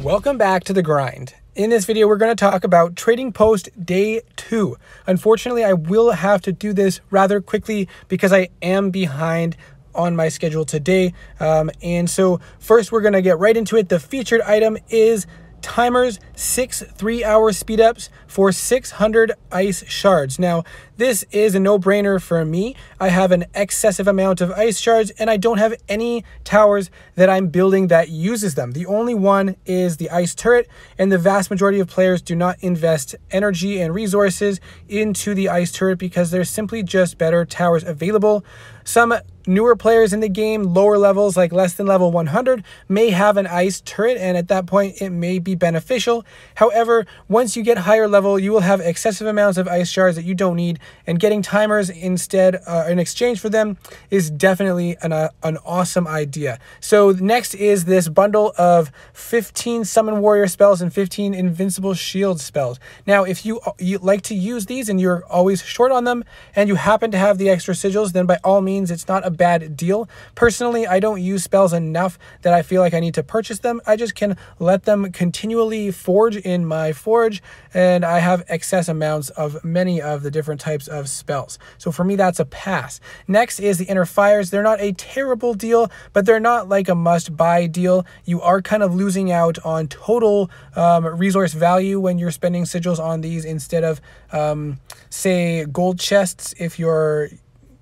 Welcome back to the grind. In this video, we're going to talk about Trading Post Day 2. Unfortunately, I will have to do this rather quickly because I am behind on my schedule today. Um, and so first, we're going to get right into it. The featured item is timers, six three hour speed ups for 600 ice shards. Now, this is a no brainer for me. I have an excessive amount of ice shards and I don't have any towers that I'm building that uses them. The only one is the ice turret, and the vast majority of players do not invest energy and resources into the ice turret because there's simply just better towers available. Some newer players in the game, lower levels like less than level 100, may have an ice turret, and at that point it may be beneficial. However, once you get higher level, you will have excessive amounts of ice shards that you don't need, and getting timers instead uh, in exchange for them is definitely an, uh, an awesome idea. So next is this bundle of 15 summon warrior spells and 15 invincible shield spells. Now, if you, you like to use these and you're always short on them, and you happen to have the extra sigils, then by all means, it's not a bad deal. Personally, I don't use spells enough that I feel like I need to purchase them. I just can let them continually forge in my forge, and I have excess amounts of many of the different types of spells. So for me, that's a pass. Next is the inner fires. They're not a terrible deal, but they're not like a must buy deal. You are kind of losing out on total um, resource value when you're spending sigils on these instead of, um, say, gold chests if you're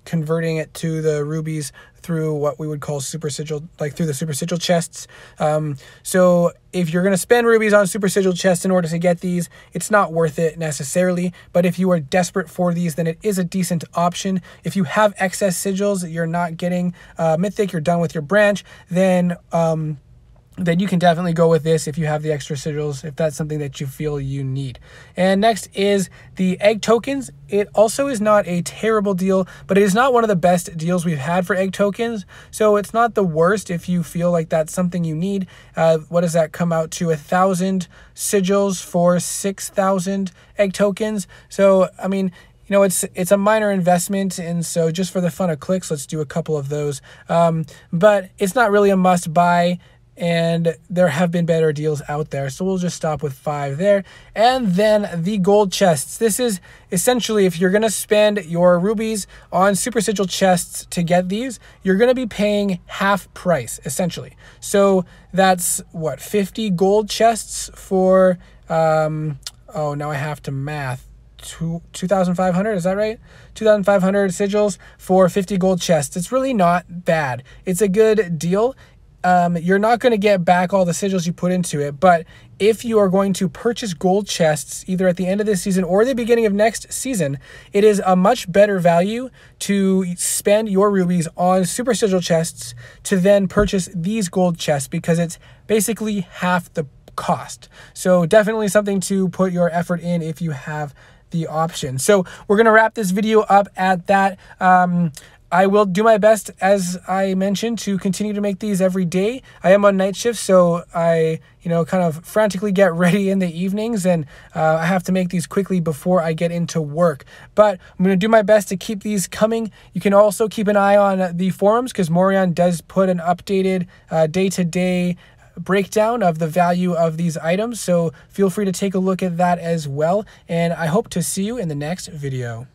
converting it to the rubies through what we would call super sigil, like through the super sigil chests. Um, so if you're going to spend rubies on super sigil chests in order to get these, it's not worth it necessarily. But if you are desperate for these, then it is a decent option. If you have excess sigils, that you're not getting uh, mythic, you're done with your branch, then um, then you can definitely go with this if you have the extra sigils, if that's something that you feel you need. And next is the egg tokens. It also is not a terrible deal, but it is not one of the best deals we've had for egg tokens. So it's not the worst if you feel like that's something you need. Uh, what does that come out to? A thousand sigils for 6,000 egg tokens. So, I mean, you know, it's it's a minor investment, and so just for the fun of clicks, let's do a couple of those. Um, but it's not really a must buy and there have been better deals out there. So we'll just stop with five there. And then the gold chests. This is essentially if you're going to spend your rubies on super sigil chests to get these, you're going to be paying half price essentially. So that's what 50 gold chests for um oh, now I have to math. 2,500, is that right? 2,500 sigils for 50 gold chests. It's really not bad. It's a good deal um, you're not going to get back all the sigils you put into it. But if you are going to purchase gold chests either at the end of this season or the beginning of next season, it is a much better value to spend your rubies on super sigil chests to then purchase these gold chests because it's basically half the cost. So definitely something to put your effort in if you have the option. So we're going to wrap this video up at that. Um, I will do my best, as I mentioned, to continue to make these every day. I am on night shift, so I, you know, kind of frantically get ready in the evenings, and uh, I have to make these quickly before I get into work. But I'm going to do my best to keep these coming. You can also keep an eye on the forums because Morion does put an updated day to day breakdown of the value of these items. So feel free to take a look at that as well. And I hope to see you in the next video.